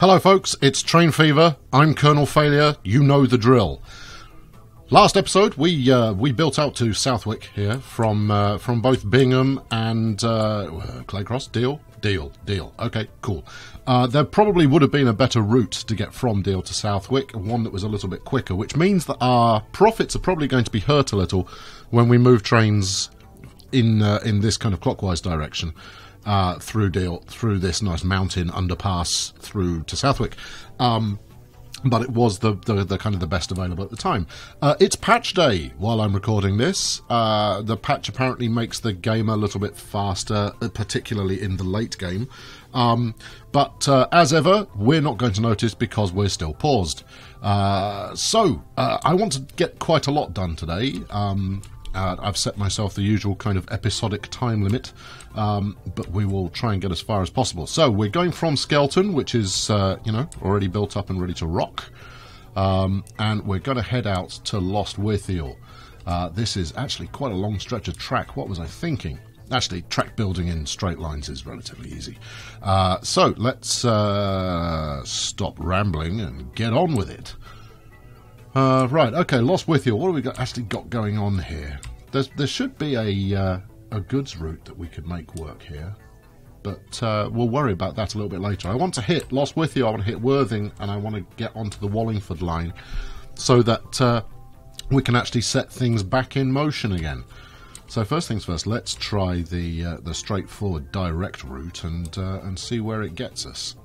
Hello, folks. It's Train Fever. I'm Colonel Failure. You know the drill. Last episode, we uh, we built out to Southwick here from uh, from both Bingham and uh, Claycross. Deal, deal, deal. Okay, cool. Uh, there probably would have been a better route to get from Deal to Southwick, one that was a little bit quicker, which means that our profits are probably going to be hurt a little when we move trains in uh, in this kind of clockwise direction uh, through Deal through this nice mountain underpass through to Southwick. Um, but it was the, the, the, kind of the best available at the time. Uh, it's patch day while I'm recording this. Uh, the patch apparently makes the game a little bit faster, uh, particularly in the late game. Um, but uh, as ever, we're not going to notice because we're still paused. Uh, so uh, I want to get quite a lot done today. Um, uh, I've set myself the usual kind of episodic time limit, um, but we will try and get as far as possible. So we're going from Skelton, which is uh, you know already built up and ready to rock, um, and we're going to head out to Lostwithiel. Uh, this is actually quite a long stretch of track. What was I thinking? Actually, track building in straight lines is relatively easy. Uh, so let's uh, stop rambling and get on with it. Uh, right, okay, Lostwithiel. What have we got, actually got going on here? There's, there should be a, uh, a goods route that we could make work here, but uh, we'll worry about that a little bit later. I want to hit Lostwithiel, I want to hit Worthing, and I want to get onto the Wallingford line so that uh, we can actually set things back in motion again. So first things first, let's try the uh, the straightforward direct route and uh, and see where it gets us.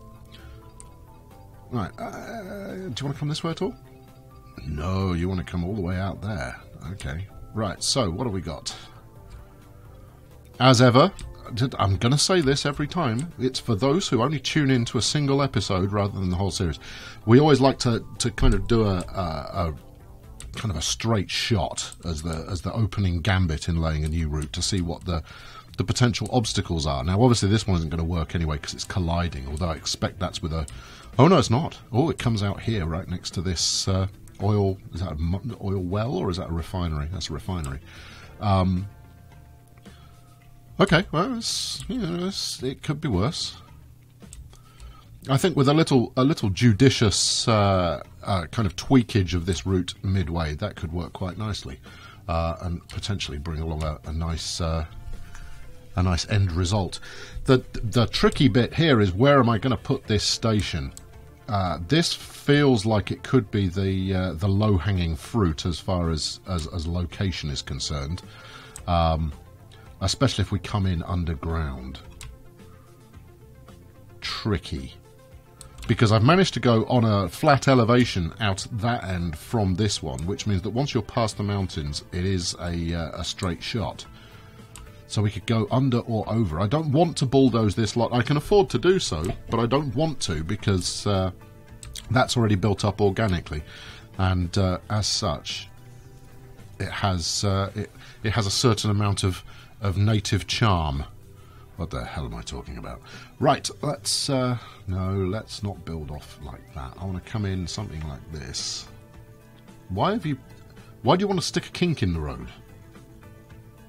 Right, do you want to come this way at all? No, you want to come all the way out there. Okay. Right, so what have we got? As ever, I'm going to say this every time. It's for those who only tune in to a single episode rather than the whole series. We always like to, to kind of do a, a, a kind of a straight shot as the as the opening gambit in laying a new route to see what the the potential obstacles are. Now, obviously, this one isn't going to work anyway because it's colliding. Although I expect that's with a. Oh no, it's not. Oh, it comes out here right next to this. Uh, oil is that an oil well or is that a refinery? That's a refinery. Um, okay, well, it's, you know, it could be worse. I think with a little a little judicious uh, uh, kind of tweakage of this route midway, that could work quite nicely, uh, and potentially bring along a, a nice uh, a nice end result. The the tricky bit here is where am I going to put this station? Uh, this feels like it could be the uh, the low hanging fruit as far as, as, as location is concerned, um, especially if we come in underground. Tricky, because I've managed to go on a flat elevation out that end from this one, which means that once you're past the mountains, it is a uh, a straight shot. So we could go under or over. I don't want to bulldoze this lot. I can afford to do so, but I don't want to because uh, that's already built up organically, and uh, as such, it has uh, it, it has a certain amount of of native charm. What the hell am I talking about? Right, let's uh, no, let's not build off like that. I want to come in something like this. Why have you? Why do you want to stick a kink in the road?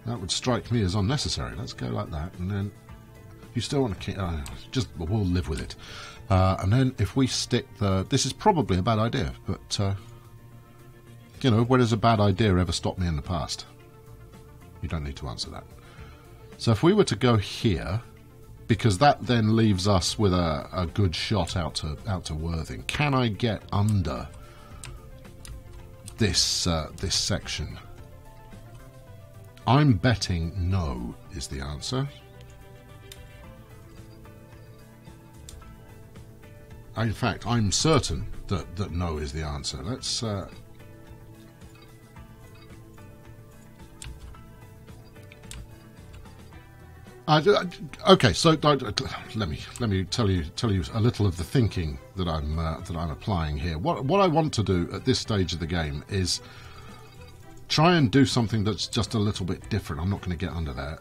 That would strike me as unnecessary. Let's go like that, and then you still want to uh, just we'll live with it. Uh, and then if we stick the, this is probably a bad idea, but uh, you know, where has a bad idea ever stopped me in the past? You don't need to answer that. So if we were to go here, because that then leaves us with a, a good shot out to out to Worthing. Can I get under this uh, this section? I'm betting no is the answer. In fact, I'm certain that, that no is the answer. Let's. Uh, okay, so let me let me tell you tell you a little of the thinking that I'm uh, that I'm applying here. What what I want to do at this stage of the game is try and do something that's just a little bit different. I'm not going to get under that.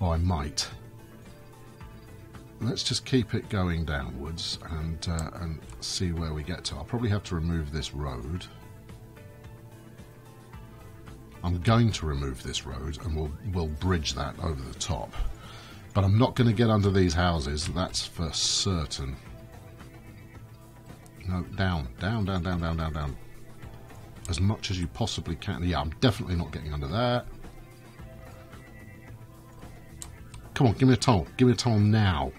Or I might. Let's just keep it going downwards and uh, and see where we get to. I'll probably have to remove this road. I'm going to remove this road and we'll we'll bridge that over the top. But I'm not going to get under these houses, that's for certain. No, down, down, down, down, down, down, down. As much as you possibly can. Yeah, I'm definitely not getting under there. Come on, give me a tunnel. Give me a tunnel now.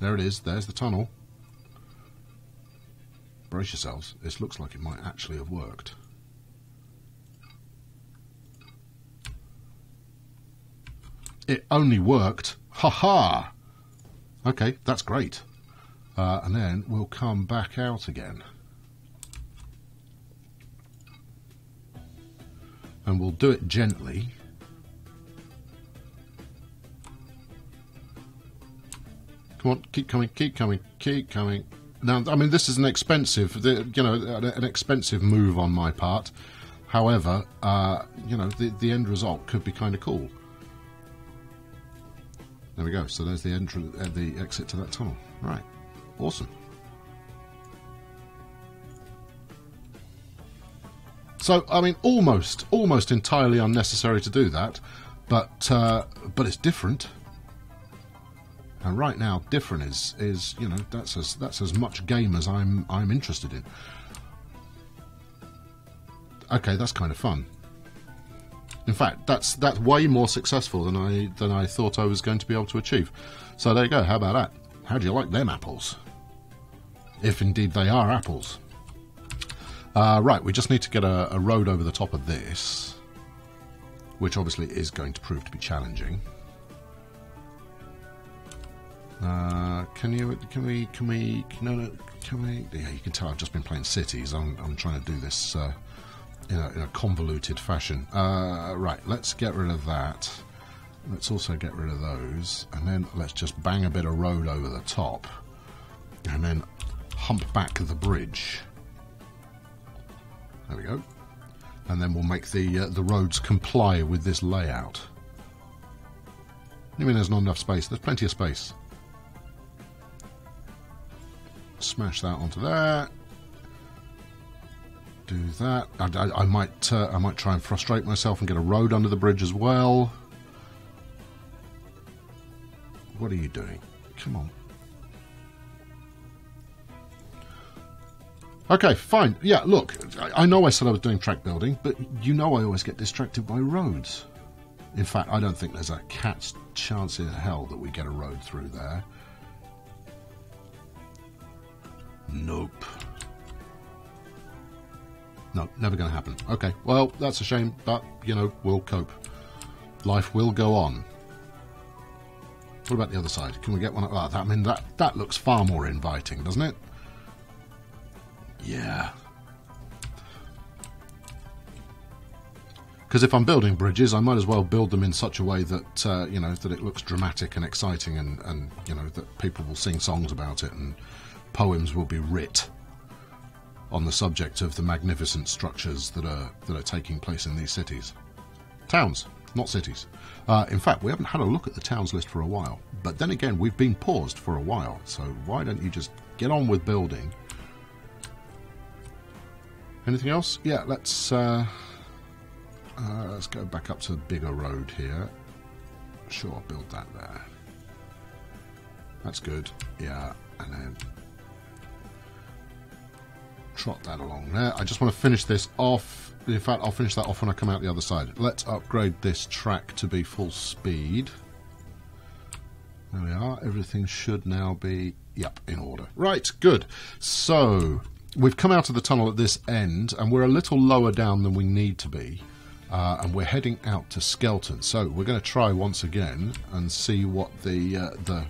There it is. There's the tunnel. Brace yourselves. This looks like it might actually have worked. It only worked. Ha ha! Okay, that's great. Uh, and then we'll come back out again. And we'll do it gently. Come on, keep coming, keep coming, keep coming. Now, I mean, this is an expensive, you know, an expensive move on my part. However, uh, you know, the, the end result could be kind of cool. There we go. So there's the entrance, uh, the exit to that tunnel. Right. Awesome. So, I mean, almost, almost entirely unnecessary to do that, but uh, but it's different. And right now, different is is you know that's as that's as much game as I'm I'm interested in. Okay, that's kind of fun. In fact, that's that's way more successful than I than I thought I was going to be able to achieve. So there you go. How about that? How do you like them apples? If indeed they are apples. Uh, right, we just need to get a, a road over the top of this, which obviously is going to prove to be challenging. Uh, can you? Can we? Can we? No, no. Can we? Yeah, you can tell I've just been playing cities. I'm, I'm trying to do this uh, in, a, in, a, convoluted fashion. Uh, right. Let's get rid of that. Let's also get rid of those, and then let's just bang a bit of road over the top, and then hump back the bridge. There we go. And then we'll make the uh, the roads comply with this layout. You mean there's not enough space? There's plenty of space. Smash that onto there. Do that. I, I, I might uh, I might try and frustrate myself and get a road under the bridge as well. What are you doing? Come on. Okay, fine. Yeah, look, I, know I said I was doing track building, but you know I always get distracted by roads. In fact, I don't think there's a cat's chance in hell that we get a road through there. Nope. No, never going to happen. Okay, well, that's a shame, but, you know, we'll cope. Life will go on. What about the other side? Can we get one? Oh, that, I mean, that, that looks far more inviting, doesn't it? Yeah. Because if I'm building bridges, I might as well build them in such a way that uh, you know that it looks dramatic and exciting, and, and you know that people will sing songs about it, and poems will be writ on the subject of the magnificent structures that are that are taking place in these cities, towns, not cities. Uh, in fact, we haven't had a look at the towns list for a while. But then again, we've been paused for a while, so why don't you just get on with building? Anything else? Yeah, let's uh, uh, let's go back up to the bigger road here. Sure, build that there. That's good. Yeah, and then trot that along there. I just want to finish this off. In fact, I'll finish that off when I come out the other side. Let's upgrade this track to be full speed. There we are. Everything should now be, yep, in order. Right, good. So, we've come out of the tunnel at this end, and we're a little lower down than we need to be. Uh, and we're heading out to Skelton. So we're going to try once again and see what the uh, the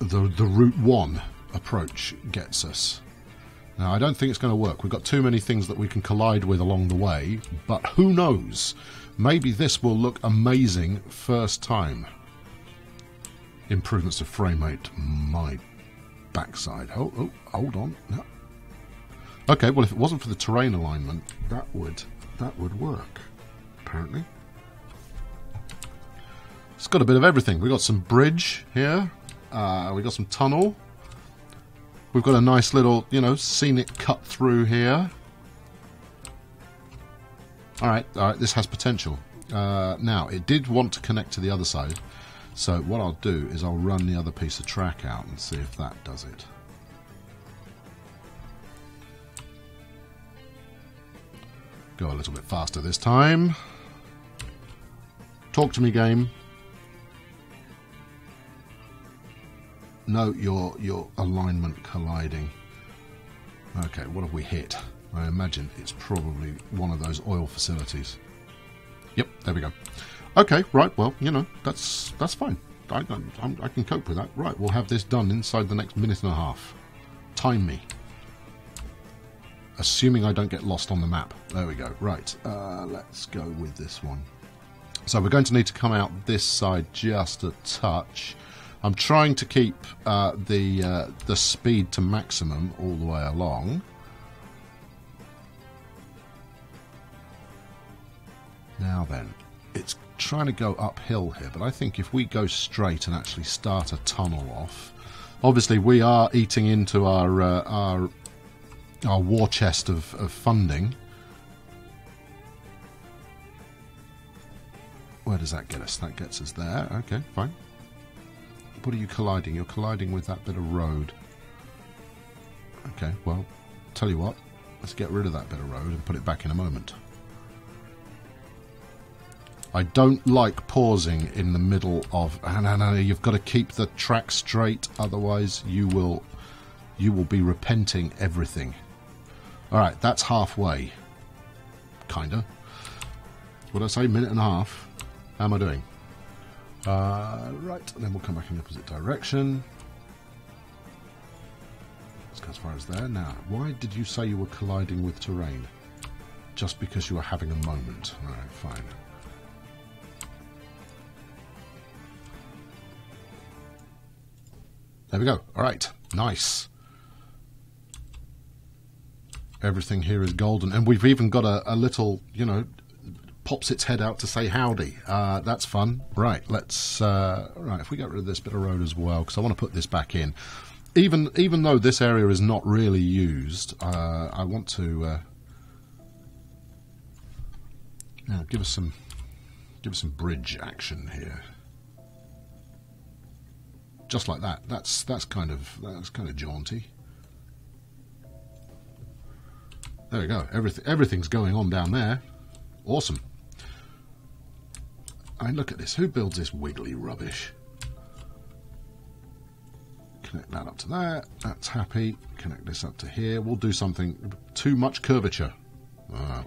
the the Route One approach gets us. Now I don't think it's going to work. We've got too many things that we can collide with along the way, but who knows? Maybe this will look amazing first time. Improvements to frame rate, my backside. Oh, oh, hold on. No. Okay, well if it wasn't for the terrain alignment, that would that would work, apparently. It's got a bit of everything. We've got some bridge here. Uh, we've got some tunnel. We've got a nice little, you know, scenic cut through here. Alright, alright, this has potential. Uh, now, it did want to connect to the other side, so what I'll do is I'll run the other piece of track out and see if that does it. Go a little bit faster this time. Talk to me, game. No, your your alignment colliding. Okay, what have we hit? I imagine it's probably one of those oil facilities. Yep, there we go. Okay, right. Well, you know that's that's fine. I, I, I can cope with that. Right, we'll have this done inside the next minute and a half. Time me. Assuming I don't get lost on the map. There we go. Right, uh, let's go with this one. So we're going to need to come out this side just a touch. I'm trying to keep uh, the uh, the speed to maximum all the way along. Now then, it's trying to go uphill here, but I think if we go straight and actually start a tunnel off, obviously we are eating into our uh, our our war chest of, of funding. Where does that get us? That gets us there. Okay, fine. What are you colliding? You're colliding with that bit of road. Okay, well, tell you what. Let's get rid of that bit of road and put it back in a moment. I don't like pausing in the middle of. No, no, no, you've got to keep the track straight, otherwise you will, you will be repenting everything. All right, that's halfway. Kinda. What I say? Minute and a half. How am I doing? Uh, right, then we'll come back in the opposite direction. Let's go as far as there. Now, why did you say you were colliding with terrain? Just because you were having a moment. Alright, fine. There we go. All right. Nice. Everything here is golden. And we've even got a, a little, you know, pops its head out to say howdy. Uh, that's fun. Right, let's... Uh, right, if we get rid of this bit of road as well, because I want to put this back in. Even even though this area is not really used, uh, I want to... Uh, yeah, give us some give us some bridge action here just like that. That's that's kind of that's kind of jaunty. There we go. Everything everything's going on down there. Awesome. I mean, look at this. Who builds this wiggly rubbish? Connect that up to that. That's happy. Connect this up to here. We'll do something. Too much curvature. Uh,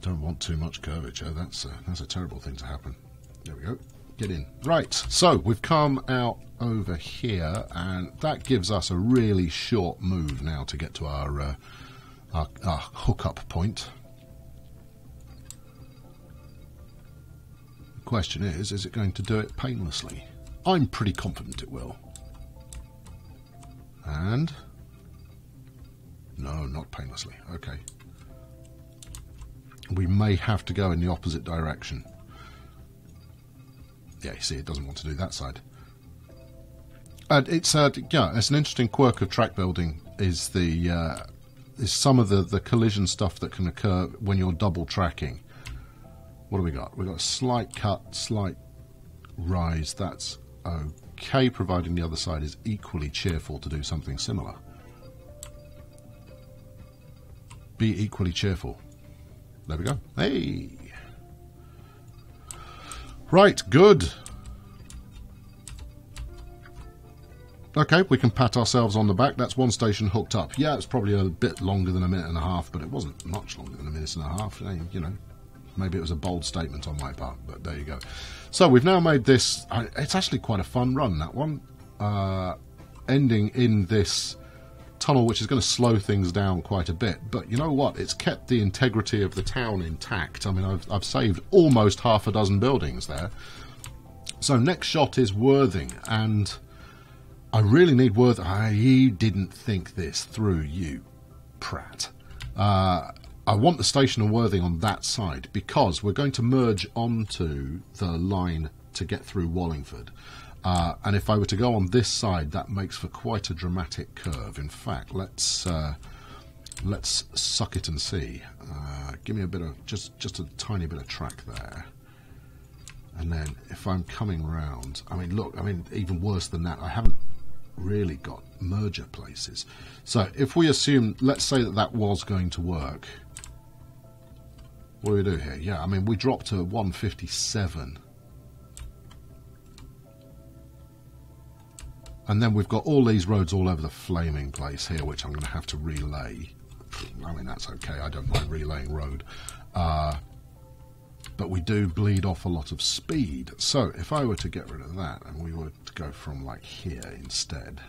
don't want too much curvature. That's a, that's a terrible thing to happen. There we go get in. Right, so we've come out over here, and that gives us a really short move now to get to our, uh, our, our hookup point. The question is, is it going to do it painlessly? I'm pretty confident it will. And... No, not painlessly. Okay. We may have to go in the opposite direction yeah, you see, it doesn't want to do that side. And it's uh, yeah, it's an interesting quirk of track building is the uh, is some of the the collision stuff that can occur when you're double tracking. What do we got? We've got a slight cut, slight rise. That's okay, providing the other side is equally cheerful to do something similar. Be equally cheerful. There we go. Hey. Right, good. Okay, we can pat ourselves on the back. That's one station hooked up. Yeah, it's probably a bit longer than a minute and a half, but it wasn't much longer than a minute and a half. You know, maybe it was a bold statement on my part, but there you go. So we've now made this. It's actually quite a fun run, that one. Uh, ending in this tunnel, which is going to slow things down quite a bit. But you know what? It's kept the integrity of the town intact. I mean, I've, I've saved almost half a dozen buildings there. So next shot is Worthing, and I really need Worthing. I didn't think this through, you prat. Uh, I want the station of Worthing on that side because we're going to merge onto the line to get through Wallingford. Uh, and if I were to go on this side, that makes for quite a dramatic curve. In fact, let's uh, let's suck it and see. Uh, give me a bit of just just a tiny bit of track there. And then if I'm coming round, I mean, look, I mean, even worse than that, I haven't really got merger places. So if we assume, let's say that that was going to work, what do we do here? Yeah, I mean, we dropped to 157. And then we've got all these roads all over the flaming place here, which I'm going to have to relay. I mean, that's okay. I don't mind relaying road. Uh, but we do bleed off a lot of speed. So if I were to get rid of that and we were to go from like here instead.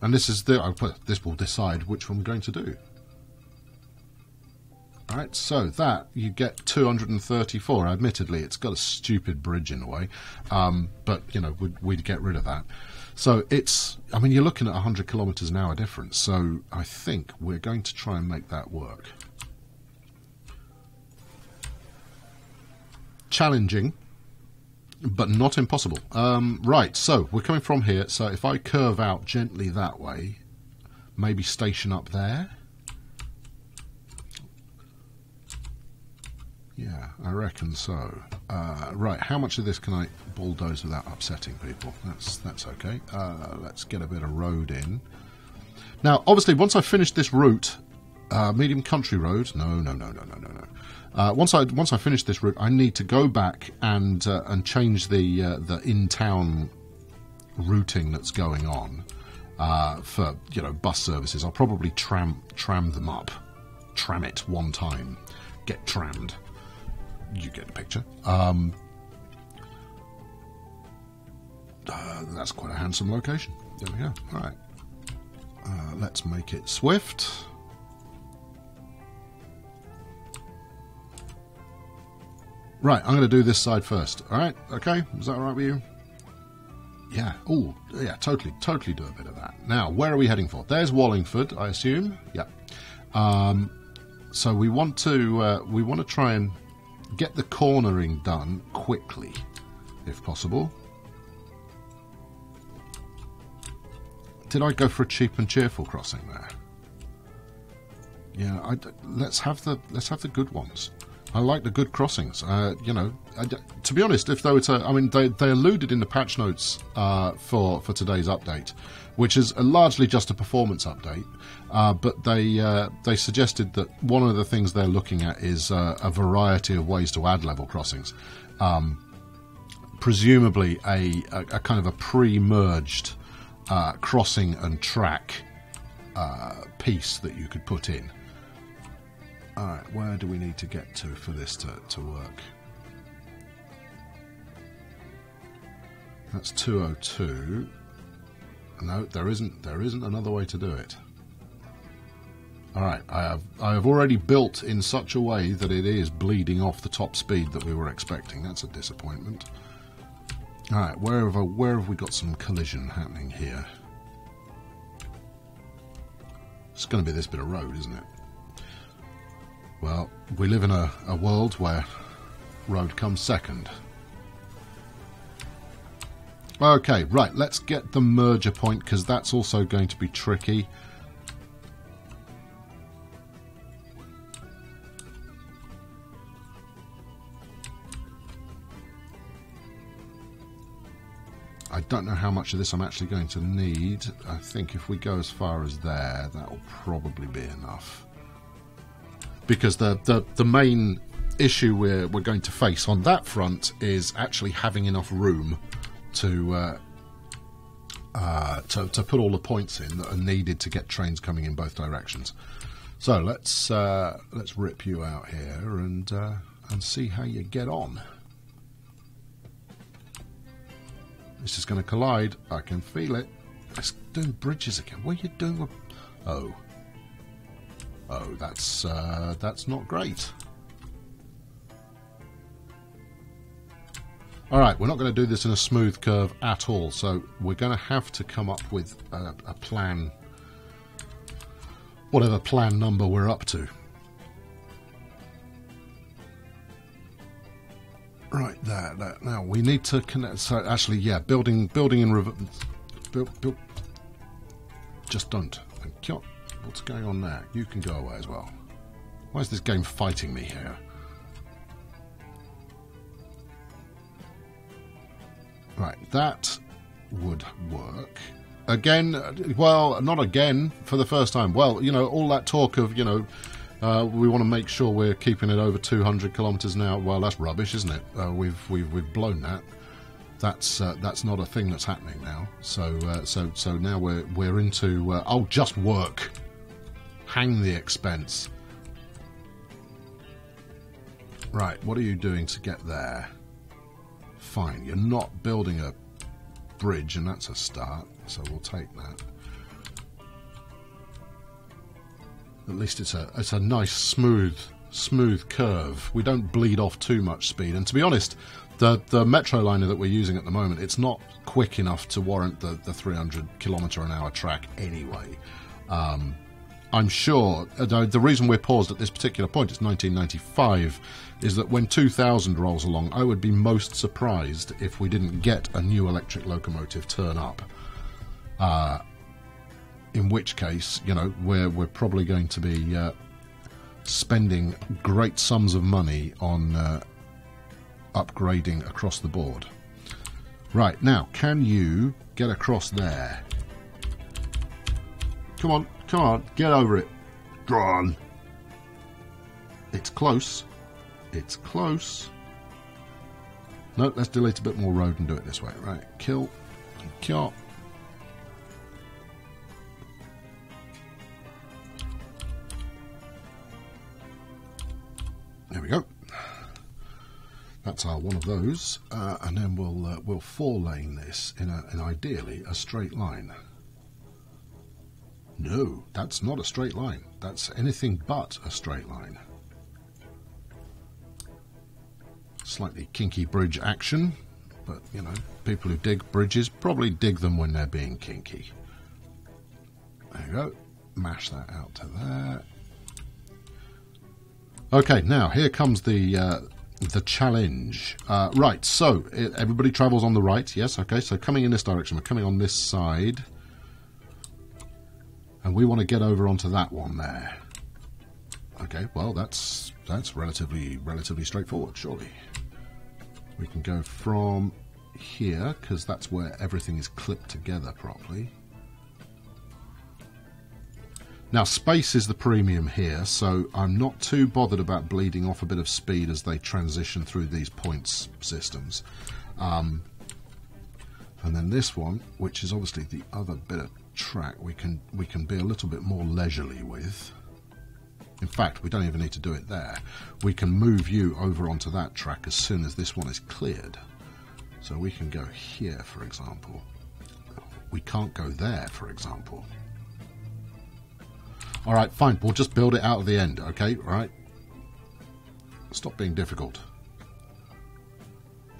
And this is the, I put this will decide which one we're going to do. Alright, so that you get 234. Admittedly, it's got a stupid bridge in the way, um, but you know we'd, we'd, get rid of that. So it's, I mean, you're looking at 100 kilometers an hour difference. So I think we're going to try and make that work. challenging, but not impossible. Um, right, so we're coming from here. So if I curve out gently that way, maybe station up there. Yeah, I reckon so. Uh, right, how much of this can I bulldoze without upsetting people? That's that's okay. Uh, let's get a bit of road in. Now, obviously, once I finish this route, uh, medium country road. No, no, no, no, no, no, no. Uh, once I once I finish this route, I need to go back and uh, and change the uh, the in town routing that's going on for you know bus services. I'll probably tram tram them up, tram it one time, get trammed. You get the picture. Um, uh, that's quite a handsome location. There we go. All right. Uh, let's make it swift. Right, I'm going to do this side first. All right, okay? Is that all right with you? Yeah. Oh, yeah, totally, totally do a bit of that. Now, where are we heading for? There's Wallingford, I assume. Yeah. Um, so we want to uh, we want to try and get the cornering done quickly, if possible. Did I go for a cheap and cheerful crossing there? Yeah, I, let's have the let's have the good ones. I like the good crossings. Uh, you know, I, to be honest, if they were to, I mean, they, they alluded in the patch notes uh, for for today's update, which is largely just a performance update. Uh, but they uh, they suggested that one of the things they're looking at is uh, a variety of ways to add level crossings. Um, presumably, a, a, a, kind of a pre-merged uh, crossing and track piece that you could put in. Alright, where do we need to get to for this to, to work? That's 202. No, there isn't there isn't another way to do it. Alright, I have I have already built in such a way that it is bleeding off the top speed that we were expecting. That's a disappointment. Alright, where have I, where have we got some collision happening here? It's going to be this bit of road, isn't it? Well, we live in a, a world where road comes second. Okay, right, let's get the merger point because that's also going to be tricky. I don't know how much of this I'm actually going to need. I think if we go as far as there, that will probably be enough because the, the, the main issue we're, we're going to face on that front is actually having enough room to, uh, uh, to, to put all the points in that are needed to get trains coming in both directions. So let's uh, let's rip you out here and uh, and see how you get on. This is going to collide. I can feel it. It's doing bridges again. What are you doing? Oh, Oh, that's uh, that's not great. All right, we're not going to do this in a smooth curve at all, so we're going to have to come up with a, a plan, whatever plan number we're up to. Right there, there. Now we need to connect. So actually, yeah, building, building in reverse. Build, build. Just don't. Thank you. What's going on there? You can go away as well. Why is this game fighting me here? Right, that would work. Again, well, not again for the first time. Well, you know, all that talk of, you know, uh, we want to make sure we're keeping it over 200 kilometres now. Well, that's rubbish, isn't it? Uh, we've we've we've blown that. That's uh, that's not a thing that's happening now. So uh, so so now we're we're into uh, oh just work, hang the expense. Right, what are you doing to get there? Fine, you're not building a bridge, and that's a start. So we'll take that. At least it's a it's a nice smooth smooth curve. We don't bleed off too much speed. And to be honest, the the Metroliner that we're using at the moment, it's not quick enough to warrant the, the 300 kilometer an hour track anyway. Um, I'm sure uh, the reason we're paused at this particular point, it's 1995, is that when 2000 rolls along, I would be most surprised if we didn't get a new electric locomotive turn up. Uh, in which case, you know, we're we're probably going to be uh, spending great sums of money on uh, upgrading across the board. Right now, can you get across there? Come on, on, get over it. Draw on. It's close. It's close. No, let's delete a bit more road and do it this way. Right, kill, kill. There we go. That's our one of those, uh, and then we'll uh, we'll four lane this in, a, in ideally a straight line. No, that's not a straight line. That's anything but a straight line. Slightly kinky bridge action, but you know, people who dig bridges probably dig them when they're being kinky. There you go. Mash that out to there. Okay, now here comes the uh, the challenge. Uh, right, so it, everybody travels on the right. Yes, okay. So coming in this direction, we're coming on this side, and we want to get over onto that one there. Okay, well that's that's relatively relatively straightforward, surely. We can go from here because that's where everything is clipped together properly. Now, space is the premium here, so I'm not too bothered about bleeding off a bit of speed as they transition through these points systems. Um, and then this one, which is obviously the other bit of track, we can we can be a little bit more leisurely with. In fact, we don't even need to do it there. We can move you over onto that track as soon as this one is cleared. So we can go here, for example. We can't go there, for example. All right, fine. We'll just build it out of the end, okay? All right. Stop being difficult.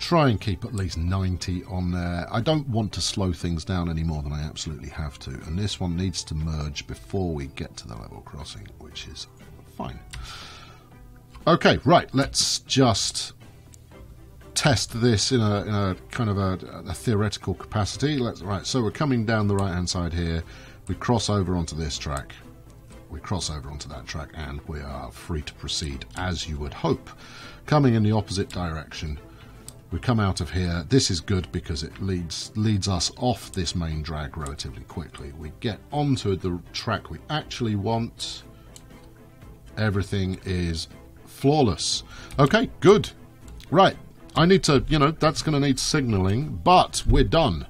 Try and keep at least 90 on there. I don't want to slow things down any more than I absolutely have to. And this one needs to merge before we get to the level crossing, which is fine. Okay, right. Let's just test this in a, in a kind of a, a theoretical capacity. Let's right. So we're coming down the right hand side here. We cross over onto this track we cross over onto that track and we are free to proceed as you would hope. Coming in the opposite direction, we come out of here. This is good because it leads leads us off this main drag relatively quickly. We get onto the track we actually want. Everything is flawless. Okay, good. Right. I need to, you know, that's going to need signaling, but we're done.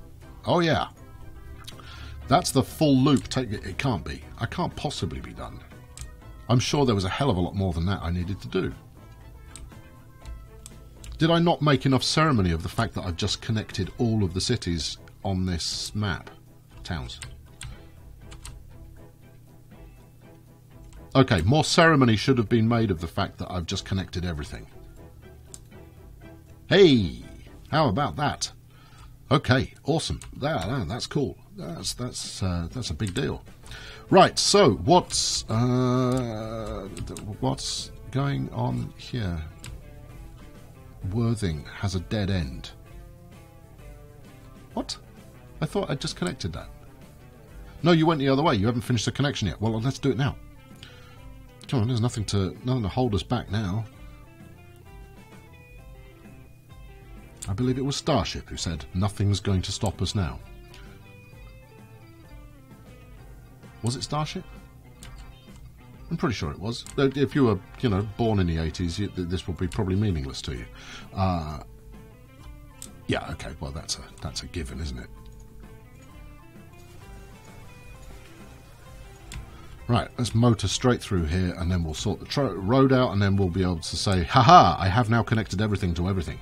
Oh yeah. That's the full loop. Take it. It can't be. I can't possibly be done. I'm sure there was a hell of a lot more than that I needed to do. Did I not make enough ceremony of the fact that I've just connected all of the cities on this map? Towns. Okay, more ceremony should have been made of the fact that I've just connected everything. Hey! How about that? Okay, awesome. That, that's cool that's that's uh, that's a big deal. Right. So what's uh, what's going on here? Worthing has a dead end. What? I thought I just connected that. No, you went the other way. You haven't finished the connection yet. Well, let's do it now. Come on, there's nothing to nothing to hold us back now. I believe it was Starship who said, nothing's going to stop us now. Was it Starship? I'm pretty sure it was. If you were, you know, born in the 80s, this would be probably meaningless to you. Uh, yeah, okay, well, that's a, that's a given, isn't it? Right, let's motor straight through here, and then we'll sort the road out, and then we'll be able to say, haha, I have now connected everything to everything.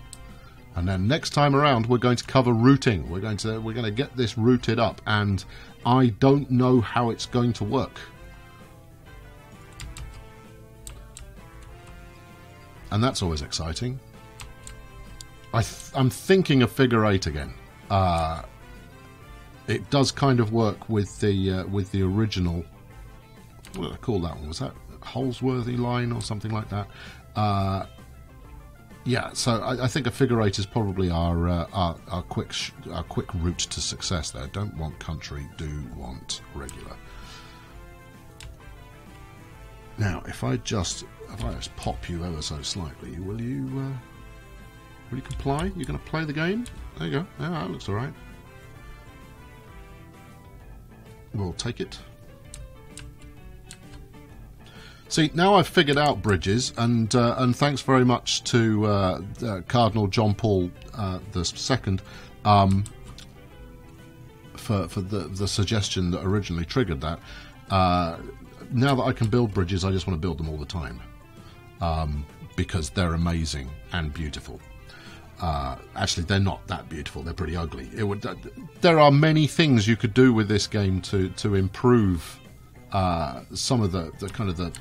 And then next time around, we're going to cover routing. We're going to we're going to get this routed up, and I don't know how it's going to work. And that's always exciting. I th I'm thinking of figure eight again. Uh, it does kind of work with the uh, with the original. What did I call that one? Was that Holsworthy line or something like that? Uh, yeah, so I, I, think a figure eight is probably our, uh, our, our quick our quick route to success. There, don't want country, do want regular. Now, if I just if I just pop you ever so slightly, will you uh, will you comply? You're going to play the game? There you go. Yeah, that looks all right. We'll take it. See, now I've figured out bridges, and uh, and thanks very much to uh, uh, Cardinal John Paul uh, the second um, for for the the suggestion that originally triggered that. Now that I can build bridges, I just want to build them all the time um, because they're amazing and beautiful. Uh, actually, they're not that beautiful. They're pretty ugly. Would, uh, there are many things you could do with this game to to improve uh, some of the, the kind of the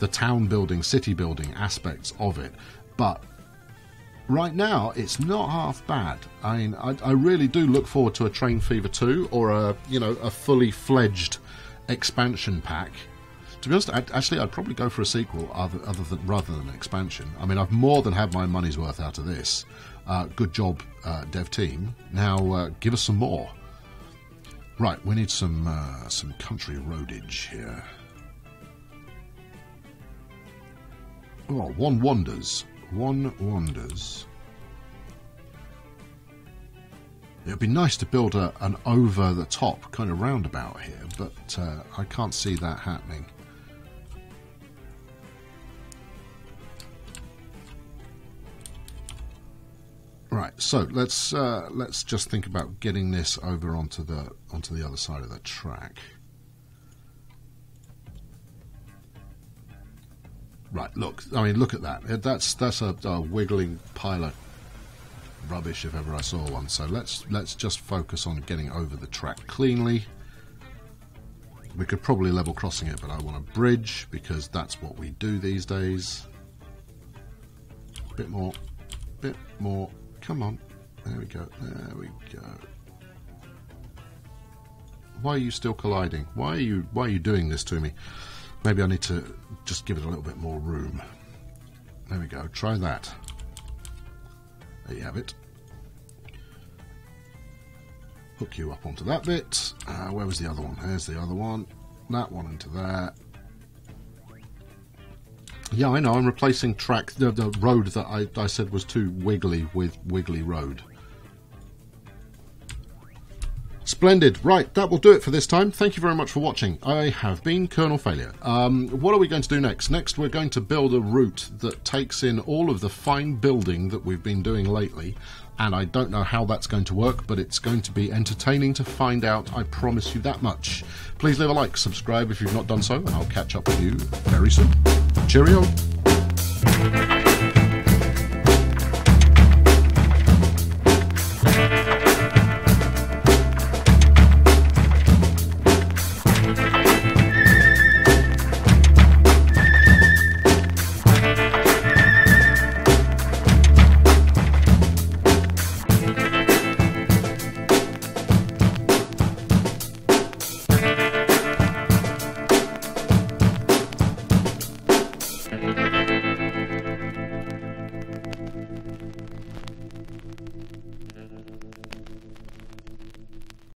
the town building, city building aspects of it. But right now, it's not half bad. I mean, I, I really do look forward to a Train Fever 2 or a you know a fully fledged expansion pack. To be honest, I'd, actually, I'd probably go for a sequel other, other than, rather than an expansion. I mean, I've more than had my money's worth out of this. Uh, good job, uh, dev team. Now, uh, give us some more. Right, we need some uh, some country roadage here. Oh, one wonders. One wonders. It'd be nice to build a, an over the top kind of roundabout here, but uh, I can't see that happening. Right, so let's uh, let's just think about getting this over onto the onto the other side of the track. Right, look. I mean, look at that. That's that's a, a wiggling pile of rubbish if ever I saw one. So let's let's just focus on getting over the track cleanly. We could probably level crossing it, but I want a bridge because that's what we do these days. Bit more, bit more. Come on. There we go. There we go. Why are you still colliding? Why are you why are you doing this to me? Maybe I need to just give it a little bit more room. There we go. Try that. There you have it. Hook you up onto that bit. Uh, where was the other one? There's the other one. That one into there. Yeah, I know. I'm replacing track the, the road that I, I said was too wiggly with wiggly road. Splendid. Right, that will do it for this time. Thank you very much for watching. I have been Colonel Failure. Um, what are we going to do next? Next, we're going to build a route that takes in all of the fine building that we've been doing lately. And I don't know how that's going to work, but it's going to be entertaining to find out. I promise you that much. Please leave a like, subscribe if you've not done so, and I'll catch up with you very soon. Cheerio.